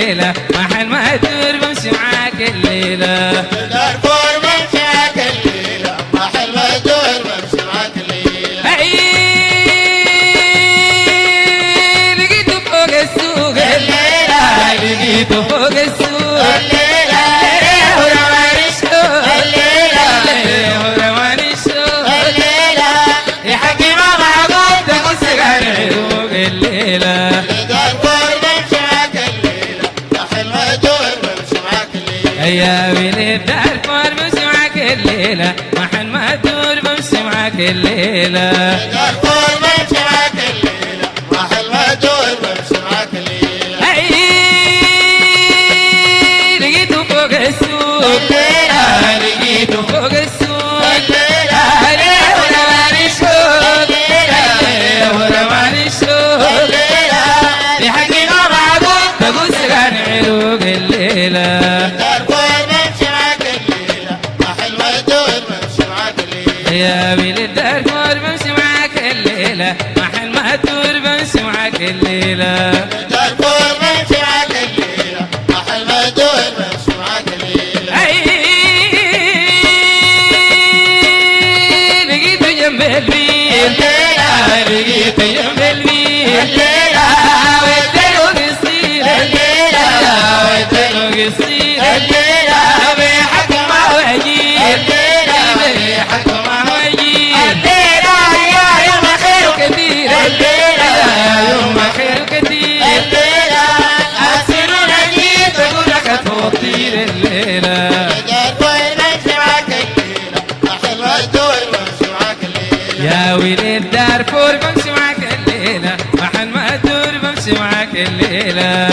الليلة. ما حل ما أدور بمشي معاك الليلة. فوق السوق. الليلة. لقيته فوق السوق. ليالي بتعرف ورمس معك الليلة ما حن الليلة. تدور بمس معك الليلة الليلة. معاك الليلة.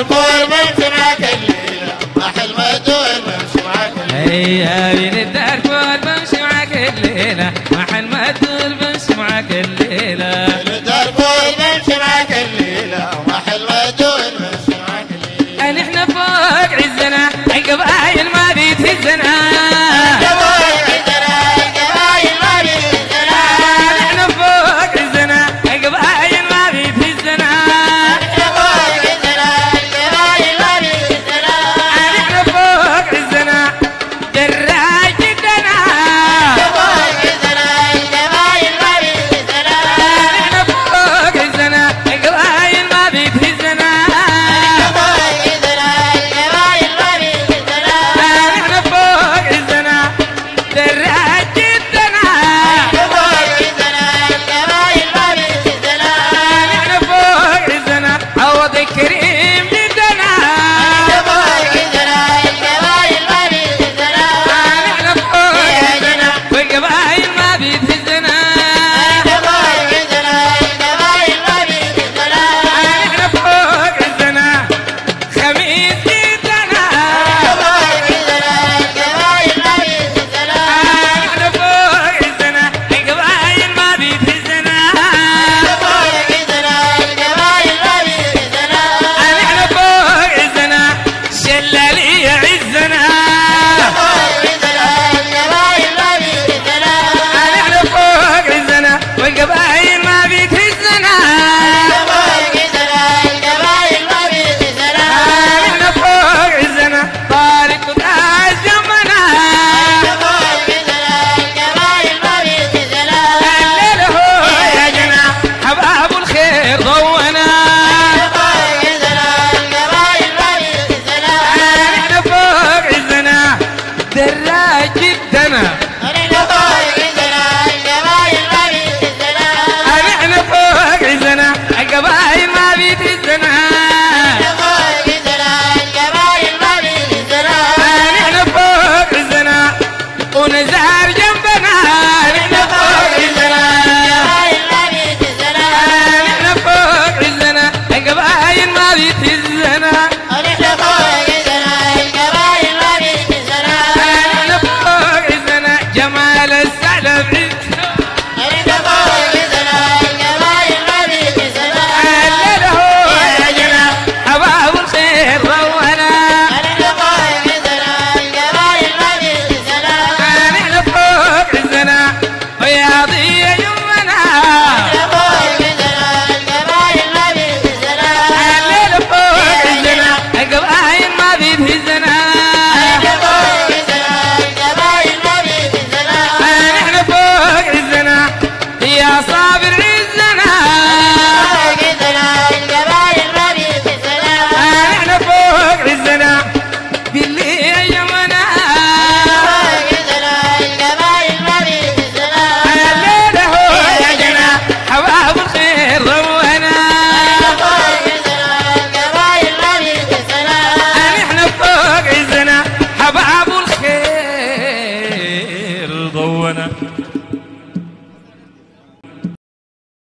Sarkoy Manchana